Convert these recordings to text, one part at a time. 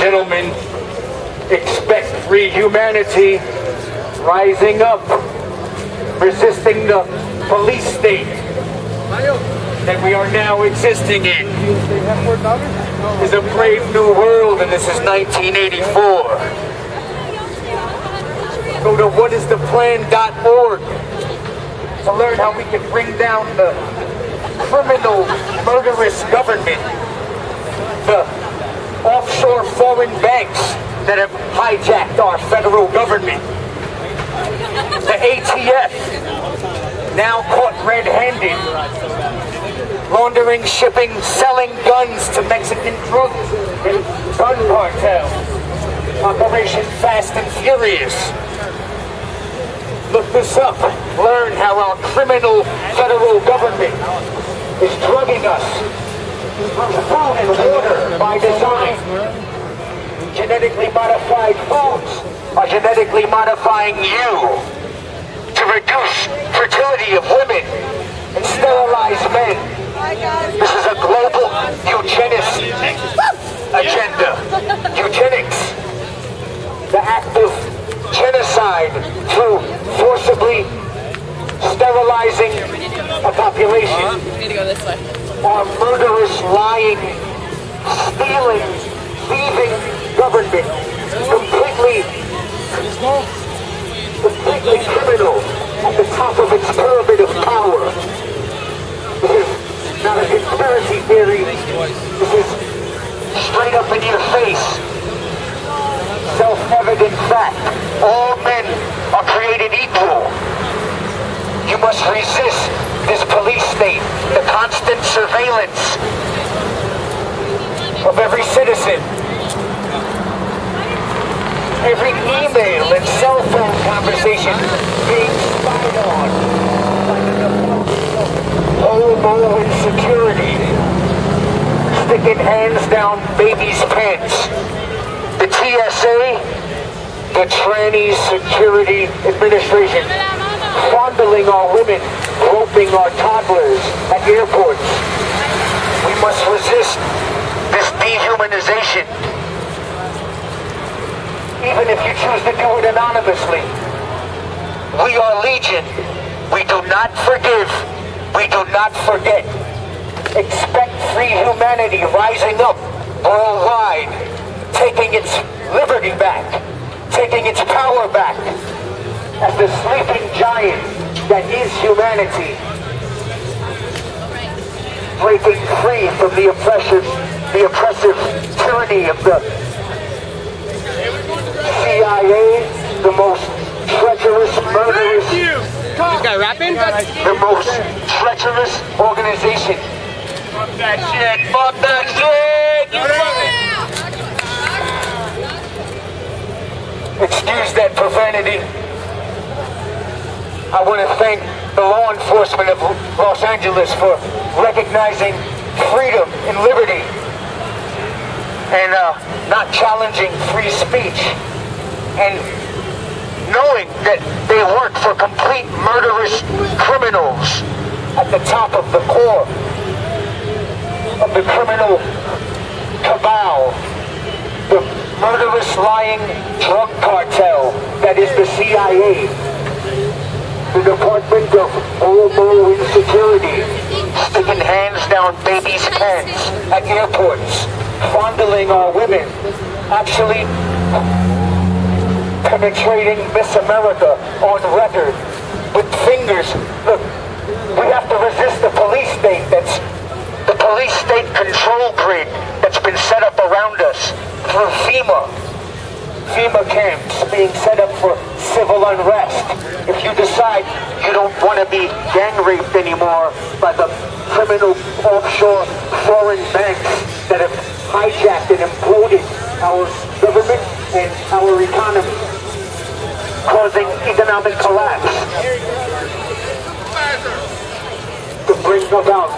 gentlemen, expect free humanity rising up, resisting the police state that we are now existing in. Is a brave new world, and this is 1984. Go to whatistheplan.org to learn how we can bring down the criminal, murderous government, the offshore foreign banks that have hijacked our federal government, the ATF, now caught red-handed, laundering, shipping, selling guns to Mexican drug and gun cartels, Operation Fast and Furious, Look this up. Learn how our criminal federal government is drugging us food and water by design. Genetically modified foods are genetically modifying you to reduce fertility of women and sterilize men. This is a global eugenics agenda. Eugenics. The act of genocide through forcibly sterilizing a population. We need to go this way. Our murderous, lying, stealing, thieving government. Completely, completely criminal at the top of its pyramid of power. This is not a conspiracy theory. This is straight up in your face self-evident fact. All men are created equal. You must resist this police state, the constant of every citizen. Every email and cell phone conversation being spied on. Homo insecurity. Sticking hands down babies' pants. The TSA, the Tranny Security Administration, fondling our women, groping our toddlers at airports. Must resist this dehumanization. Even if you choose to do it anonymously. We are legion. We do not forgive. We do not forget. Expect free humanity rising up worldwide taking its liberty back, taking its power back as the sleeping giant that is humanity. Breaking free from the oppression, the oppressive tyranny of the CIA, the most treacherous, murderous, This guy rapping? the most treacherous organization. Fuck that shit! Fuck that shit! You fucking excuse that profanity. I want to thank the law enforcement of Los Angeles for recognizing freedom and liberty and uh, not challenging free speech and knowing that they work for complete murderous criminals at the top of the core of the criminal cabal, the murderous, lying drug cartel that is the CIA, the Department of Homo Insecurity, sticking hands down babies' pants at airports, fondling our women, actually penetrating Miss America on record with fingers. Look, we have to resist the police state that's the police state control grid that's been set up around us through FEMA. FEMA camps being set up for civil unrest. If you decide you don't want to be gang raped anymore by the criminal offshore foreign banks that have hijacked and imploded our government and our economy, causing economic collapse. To bring about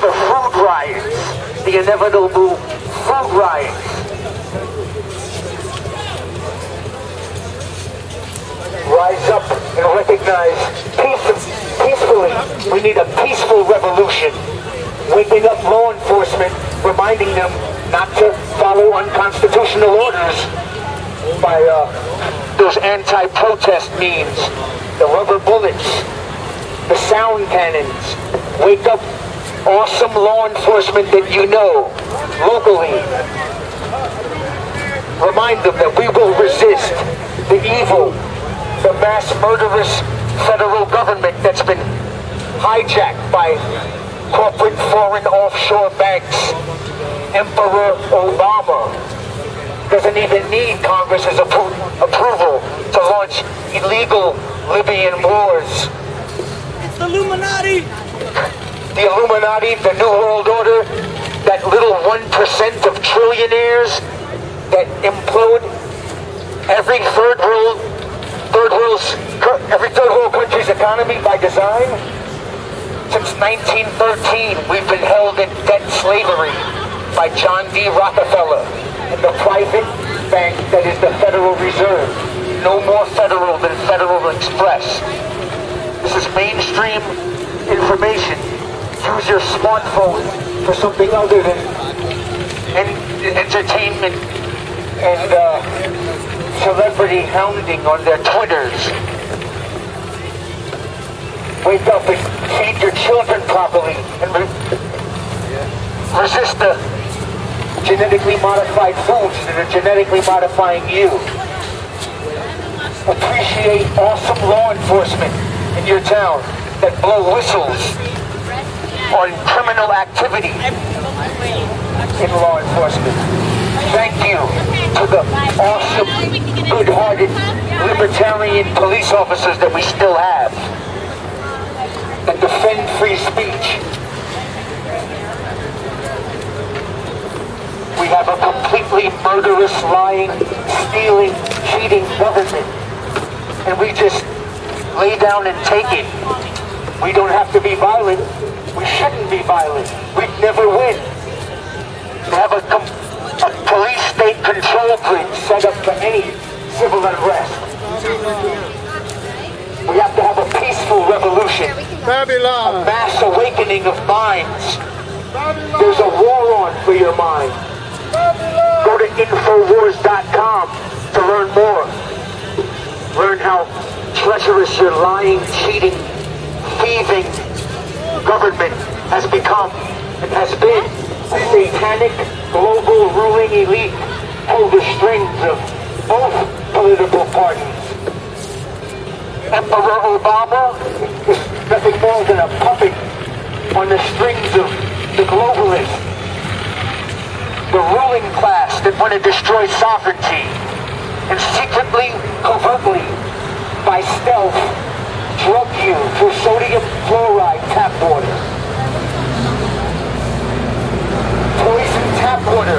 the food riots, the inevitable food riots. Rise up peace, peacefully. We need a peaceful revolution. Waking up law enforcement, reminding them not to follow unconstitutional orders by uh, those anti-protest means, the rubber bullets, the sound cannons. Wake up awesome law enforcement that you know locally. Remind them that we will resist the evil, the mass murderous federal government that's been hijacked by corporate foreign offshore banks. Emperor Obama doesn't even need Congress's appro approval to launch illegal Libyan wars. It's the Illuminati! The Illuminati, the New World Order, that little 1% of trillionaires that implode every third world, third world's, every third world country's economy by design. Since 1913, we've been held in debt slavery by John D. Rockefeller and the private bank that is the Federal Reserve. No more federal than Federal Express. This is mainstream information. Use your smartphone for something other than entertainment and uh, celebrity hounding on their Twitters. Wake up and feed your children properly and re resist the genetically modified foods that are genetically modifying you. Appreciate awesome law enforcement in your town that blow whistles on criminal activity in law enforcement. Thank you to the awesome, good-hearted, libertarian police officers that we still have that defend free speech. We have a completely murderous, lying, stealing, cheating government. And we just lay down and take it. We don't have to be violent. We shouldn't be violent. We'd never win. We have a, a police state control grid set up for any civil unrest. We have to have a peaceful revolution. Babylon. A mass awakening of minds. There's a war on for your mind. Go to Infowars.com to learn more. Learn how treacherous your lying, cheating, thieving government has become and has been. A satanic global ruling elite hold the strings of both political parties. Emperor Obama nothing more than a puppet on the strings of the globalists the ruling class that want to destroy sovereignty and secretly, covertly, by stealth, drug you through sodium fluoride tap water. Poison tap water.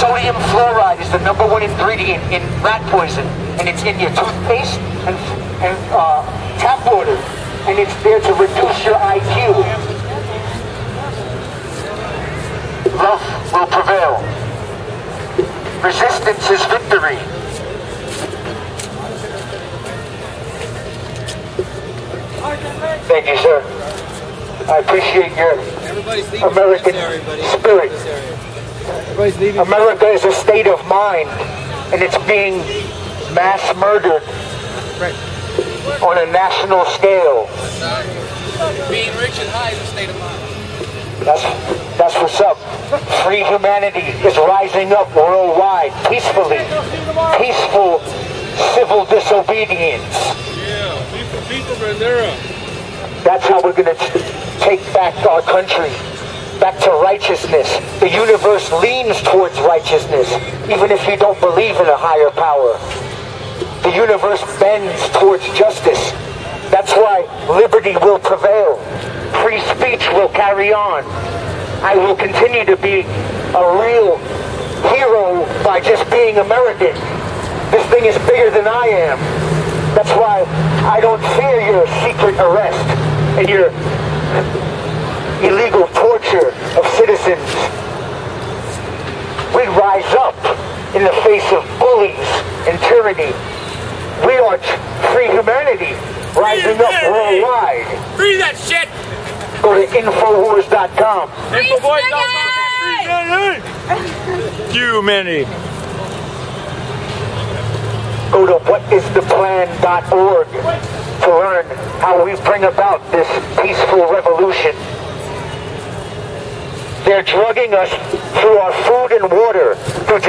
Sodium fluoride is the number one ingredient in rat poison, and it's in your toothpaste and, and uh, tap water, and it's there to reduce your IQ. Love will prevail. Resistance is victory. Thank you, sir. I appreciate your American this area, buddy. spirit. This area. Everybody's leaving. America is a state of mind, and it's being mass murdered Right. On a national scale. Being rich and high is a state of mind. That's, that's what's up. Free humanity is rising up worldwide, peacefully. Peaceful civil disobedience. Yeah, people, people, Bandera. That's how we're going to take back our country, back to righteousness. The universe leans towards righteousness, even if you don't believe in a higher power. The universe bends towards justice. That's why liberty will prevail. Free speech will carry on. I will continue to be a real hero by just being American. This thing is bigger than I am. That's why I don't fear your secret arrest and your illegal torture of citizens. We rise up in the face of bullies and tyranny. We are free humanity rising up humanity! worldwide. Free that shit! Go to Infowars.com. Infowars.com. Free humanity! you, Manny. Go to whatistheplan.org to learn how we bring about this peaceful revolution. They're drugging us through our food and water through